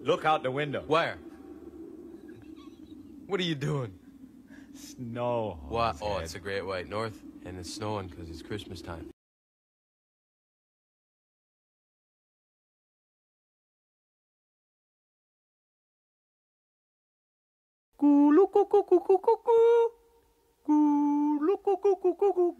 Look out the window. Where? What are you doing? Snow. What? Oh, it's a Great White North, and it's snowing because it's Christmas time. Goo, loo, goo, goo, goo, goo, goo, goo. Goo, loo, goo, goo, goo, goo, goo.